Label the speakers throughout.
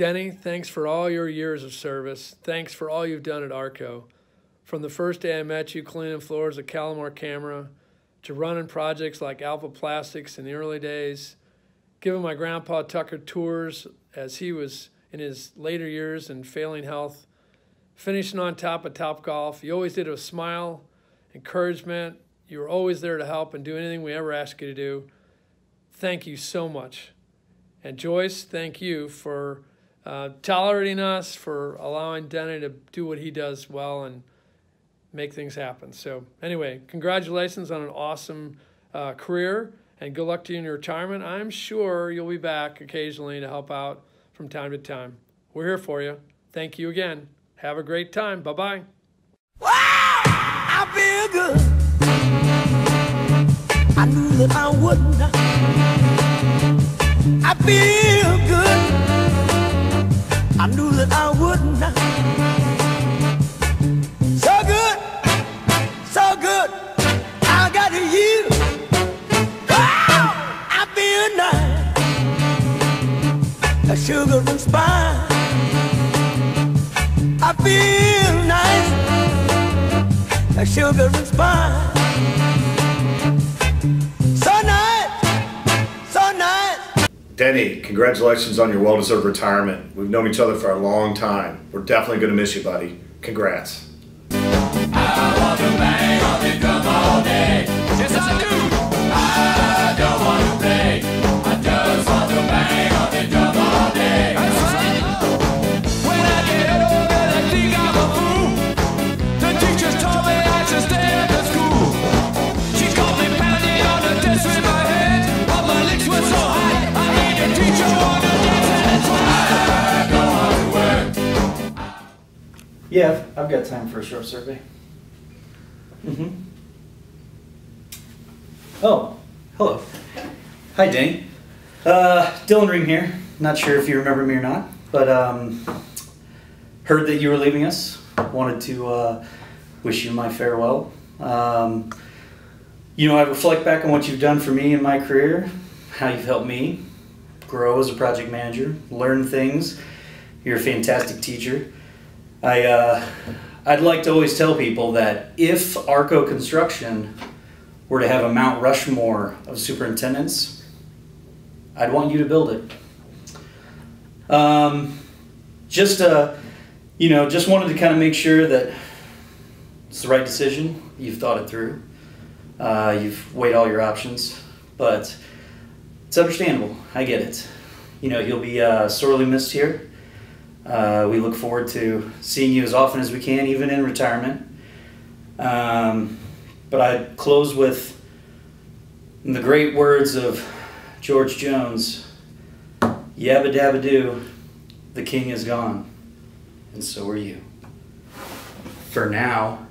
Speaker 1: Denny, thanks for all your years of service. Thanks for all you've done at ARCO. From the first day I met you cleaning floors at Calamar Camera to running projects like Alpha Plastics in the early days, giving my grandpa Tucker tours as he was in his later years and failing health, finishing on top of Top Golf. You always did it with a smile, encouragement. You were always there to help and do anything we ever asked you to do. Thank you so much. And Joyce, thank you for uh, tolerating us, for allowing Denny to do what he does well and make things happen. So, anyway, congratulations on an awesome uh, career and good luck to you in your retirement. I'm sure you'll be back occasionally to help out from time to time. We're here for you. Thank you again. Have a great time. Bye bye.
Speaker 2: Wow, I feel good. I knew that I I wouldn't. So good, so good. I got you. Oh, I feel nice. A sugar and spice. I feel nice. A sugar and spice.
Speaker 3: Denny, congratulations on your well-deserved retirement. We've known each other for a long time. We're definitely going to miss you, buddy. Congrats.
Speaker 4: I do. I don't want to play. I just want to bang on the
Speaker 5: I've- got time for a short survey. Mm-hmm. Oh, hello. Hi, Danny. Uh, Dylan Ream here. Not sure if you remember me or not, but um, heard that you were leaving us. Wanted to uh, wish you my farewell. Um, you know, I reflect back on what you've done for me in my career, how you've helped me grow as a project manager, learn things. You're a fantastic teacher. I uh, I'd like to always tell people that if Arco Construction were to have a Mount Rushmore of superintendents, I'd want you to build it. Um, just uh, you know, just wanted to kind of make sure that it's the right decision. You've thought it through. Uh, you've weighed all your options, but it's understandable. I get it. You know, you'll be uh, sorely missed here. Uh, we look forward to seeing you as often as we can, even in retirement. Um, but I close with the great words of George Jones Yabba dabba doo, the king is gone, and so are you. For now.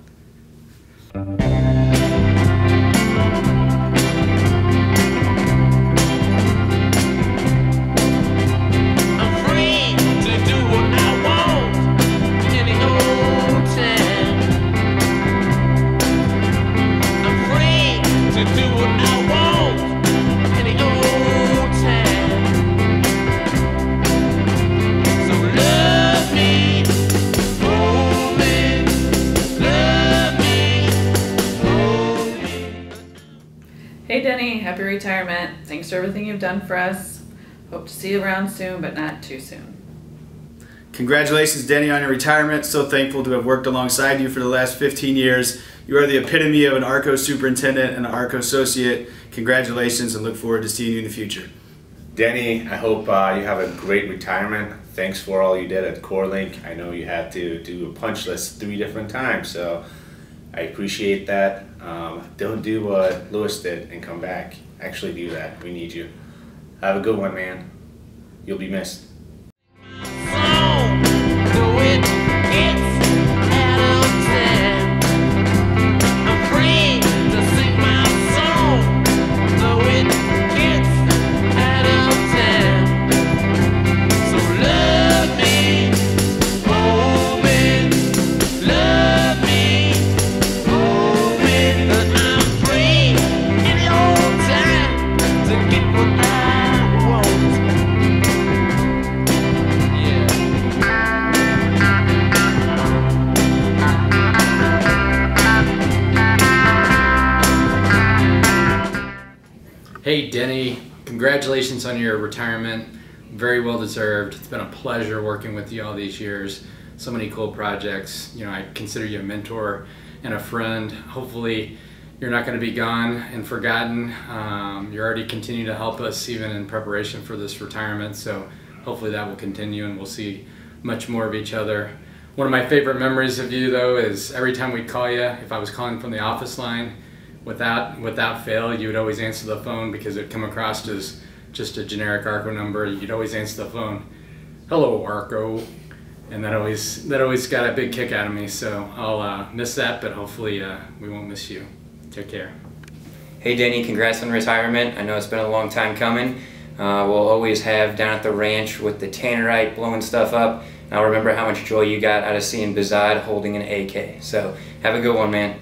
Speaker 6: Thanks for everything you've done for us. Hope to see you around soon, but not too soon.
Speaker 7: Congratulations, Denny, on your retirement. So thankful to have worked alongside you for the last 15 years. You are the epitome of an ARCO superintendent and an ARCO associate. Congratulations and look forward to seeing you in the future.
Speaker 8: Denny, I hope uh, you have a great retirement. Thanks for all you did at CoreLink. I know you had to do a punch list three different times, so I appreciate that. Um, don't do what Lewis did and come back. Actually, do that. We need you. Have a good one, man. You'll be missed.
Speaker 9: Hey, Denny, congratulations on your retirement. Very well deserved. It's been a pleasure working with you all these years. So many cool projects. You know, I consider you a mentor and a friend. Hopefully, you're not going to be gone and forgotten. Um, you're already continuing to help us even in preparation for this retirement. So hopefully that will continue and we'll see much more of each other. One of my favorite memories of you though is every time we'd call you, if I was calling from the office line, without without fail, you would always answer the phone because it'd come across as just a generic ARCO number. You'd always answer the phone, "Hello, ARCO," and that always that always got a big kick out of me. So I'll uh, miss that, but hopefully uh, we won't miss you. Take care.
Speaker 10: Hey Denny, congrats on retirement. I know it's been a long time coming. Uh, we'll always have down at the ranch with the tannerite blowing stuff up. And I'll remember how much joy you got out of seeing Bizad holding an AK. So have a good one, man.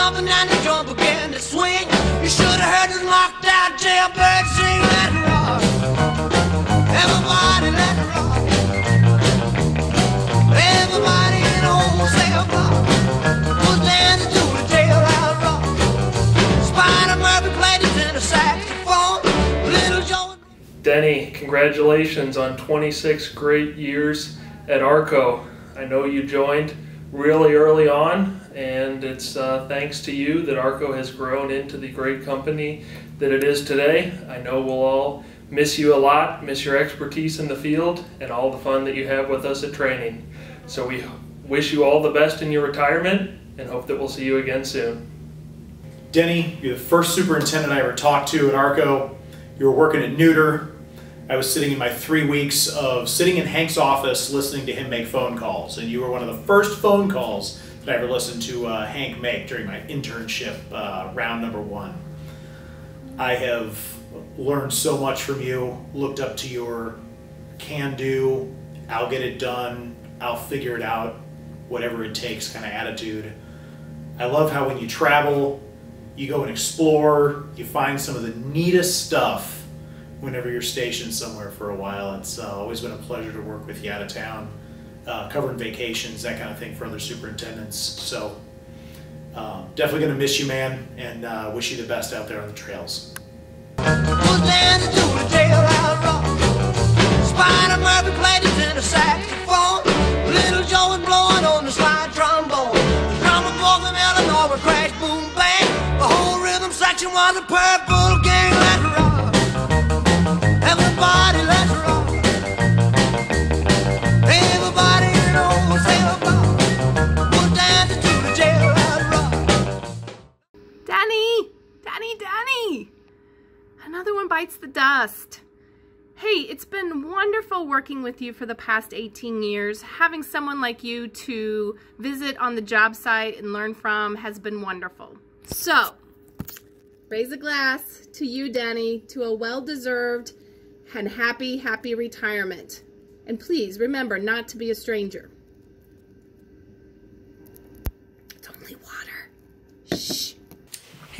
Speaker 2: Jumping and the drum began to swing. You should have heard out jailbird sing. Let it rock. Everybody let it rock. Everybody in block was dancing to the jailhouse rock. Spider Murphy played his tenor saxophone. Little Joe.
Speaker 11: Denny, congratulations on 26 great years at ARCO. I know you joined really early on, and it's uh, thanks to you that ARCO has grown into the great company that it is today. I know we'll all miss you a lot, miss your expertise in the field, and all the fun that you have with us at training. So we wish you all the best in your retirement and hope that we'll see you again soon.
Speaker 12: Denny, you're the first superintendent I ever talked to at ARCO. You were working at Neuter. I was sitting in my three weeks of sitting in Hank's office listening to him make phone calls, and you were one of the first phone calls that I ever listened to uh, Hank make during my internship, uh, round number one. I have learned so much from you, looked up to your can do, I'll get it done, I'll figure it out, whatever it takes kind of attitude. I love how when you travel, you go and explore, you find some of the neatest stuff whenever you're stationed somewhere for a while. It's uh, always been a pleasure to work with you out of town, uh, covering vacations, that kind of thing for other superintendents. So um, definitely going to miss you, man, and uh, wish you the best out there on the trails.
Speaker 2: to
Speaker 13: it's been wonderful working with you for the past 18 years. Having someone like you to visit on the job site and learn from has been wonderful. So, raise a glass to you, Danny, to a well-deserved and happy, happy retirement. And please remember not to be a stranger.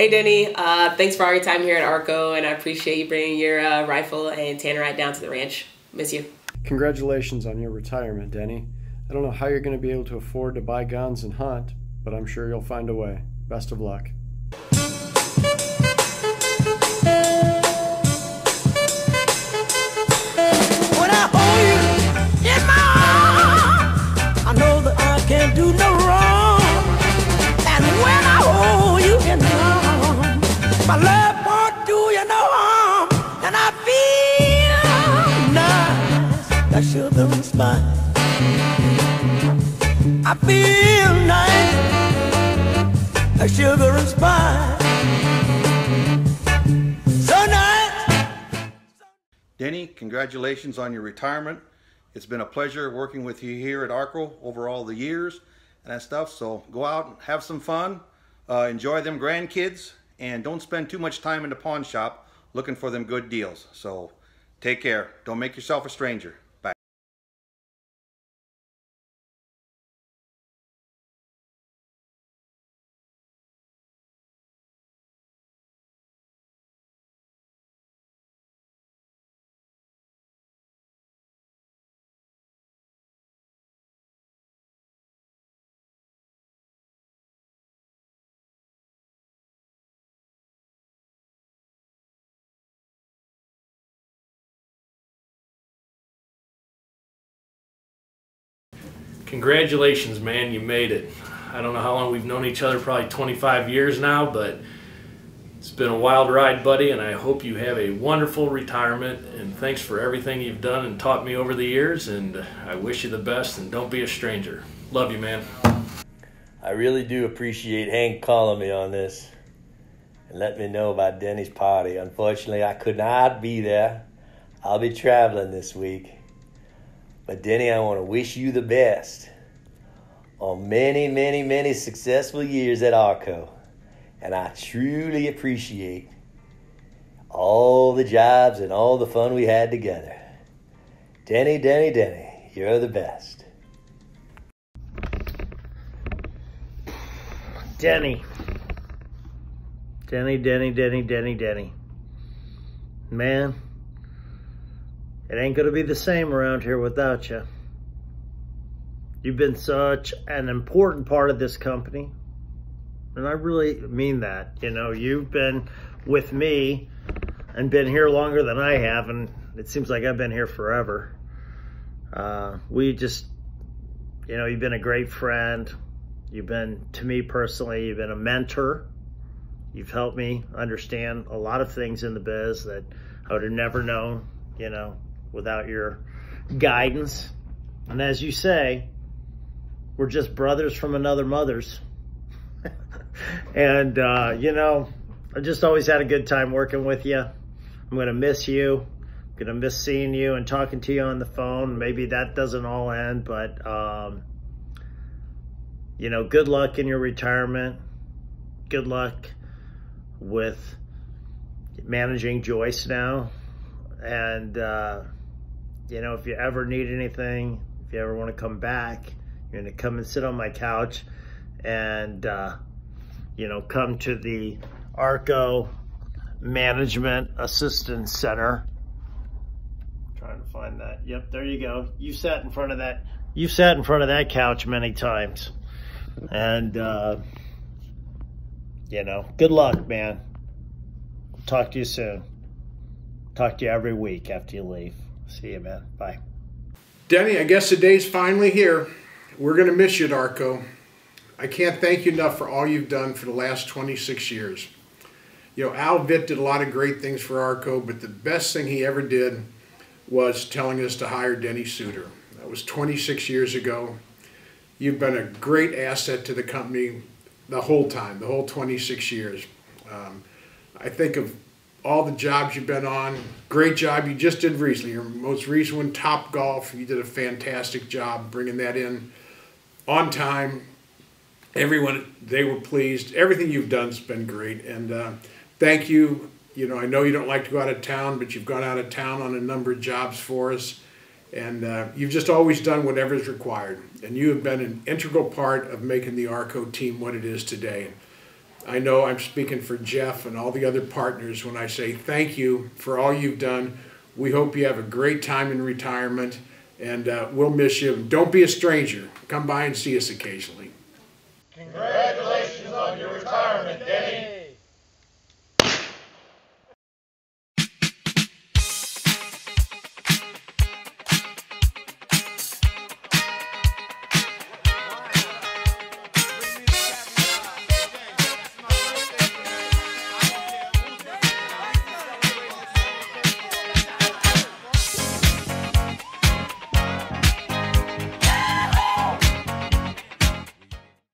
Speaker 14: Hey Denny, uh, thanks for all your time here at Arco, and I appreciate you bringing your uh, rifle and tannerite down to the ranch. Miss you.
Speaker 15: Congratulations on your retirement, Denny. I don't know how you're going to be able to afford to buy guns and hunt, but I'm sure you'll find a way. Best of luck.
Speaker 16: Denny, congratulations on your retirement. It's been a pleasure working with you here at ARCO over all the years and that stuff. So go out and have some fun, uh, enjoy them grandkids, and don't spend too much time in the pawn shop looking for them good deals. So take care. Don't make yourself a stranger.
Speaker 17: Congratulations, man, you made it. I don't know how long we've known each other, probably 25 years now, but it's been a wild ride, buddy, and I hope you have a wonderful retirement. And thanks for everything you've done and taught me over the years. And I wish you the best, and don't be a stranger. Love you, man.
Speaker 18: I really do appreciate Hank calling me on this and let me know about Denny's party. Unfortunately, I could not be there. I'll be traveling this week. But Denny, I want to wish you the best on many, many, many successful years at Arco. And I truly appreciate all the jobs and all the fun we had together. Denny, Denny, Denny, you're the best.
Speaker 19: Denny. Denny, Denny, Denny, Denny, Denny. Man, it ain't gonna be the same around here without you. You've been such an important part of this company. And I really mean that. You know, you've been with me and been here longer than I have, and it seems like I've been here forever. Uh, we just, you know, you've been a great friend. You've been, to me personally, you've been a mentor. You've helped me understand a lot of things in the biz that I would have never known, you know, without your guidance. And as you say, we're just brothers from another mother's. and, uh, you know, I just always had a good time working with you. I'm going to miss you. I'm going to miss seeing you and talking to you on the phone. Maybe that doesn't all end, but, um, you know, good luck in your retirement. Good luck with managing Joyce now. And, uh, you know, if you ever need anything, if you ever want to come back, you're going to come and sit on my couch and, uh, you know, come to the ARCO Management Assistance Center. I'm trying to find that. Yep, there you go. You sat in front of that. You've sat in front of that couch many times. And, uh, you know, good luck, man. Talk to you soon. Talk to you every week after you leave. See you, man. Bye.
Speaker 20: Denny, I guess the day's finally here. We're going to miss you at ARCO. I can't thank you enough for all you've done for the last 26 years. You know, Al Vitt did a lot of great things for ARCO, but the best thing he ever did was telling us to hire Denny Sutterer. That was 26 years ago. You've been a great asset to the company the whole time, the whole 26 years. Um, I think of all the jobs you've been on. Great job you just did recently. Your most recent one, Top Golf. You did a fantastic job bringing that in on time. Everyone, they were pleased. Everything you've done's been great. And uh, thank you. You know, I know you don't like to go out of town, but you've gone out of town on a number of jobs for us. And uh, you've just always done whatever is required. And you have been an integral part of making the ARCO team what it is today. I know I'm speaking for Jeff and all the other partners when I say thank you for all you've done. We hope you have a great time in retirement, and uh, we'll miss you. Don't be a stranger. Come by and see us occasionally.